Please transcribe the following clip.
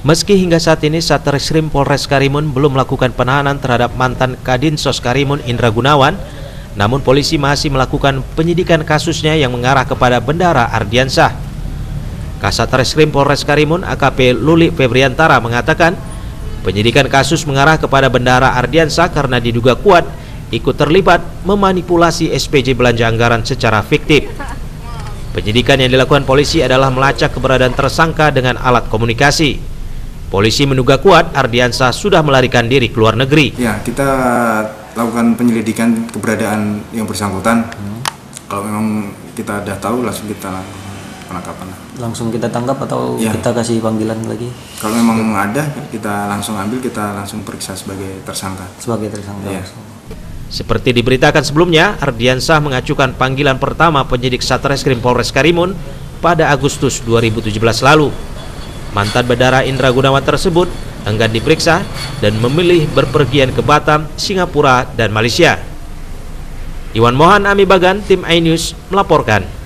Meski hingga saat ini Satreskrim Polres Karimun belum melakukan penahanan terhadap mantan Kadinsos Karimun Indra Gunawan, namun polisi masih melakukan penyidikan kasusnya yang mengarah kepada Bendara Ardiansah. Kasat Reskrim Polres Karimun AKP Luli Febriantara mengatakan, penyidikan kasus mengarah kepada Bendara Ardiansah karena diduga kuat ikut terlibat memanipulasi SPJ belanja anggaran secara fiktif. Penyidikan yang dilakukan polisi adalah melacak keberadaan tersangka dengan alat komunikasi. Polisi menduga kuat Ardiansa sudah melarikan diri ke luar negeri. Ya, kita lakukan penyelidikan keberadaan yang bersangkutan. Hmm. Kalau memang kita sudah tahu langsung kita penangkapan. Langsung kita tangkap atau ya. kita kasih panggilan lagi? Kalau memang ada, kita langsung ambil, kita langsung periksa sebagai tersangka. Sebagai tersangka. Ya. Seperti diberitakan sebelumnya, Ardiansah mengajukan panggilan pertama penyidik Satreskrim Polres Karimun pada Agustus 2017 lalu. Mantan Bedara Indra Gunawan tersebut enggan diperiksa dan memilih berpergian ke Batam, Singapura, dan Malaysia. Iwan Mohan Ami Bagan, Tim iNews melaporkan.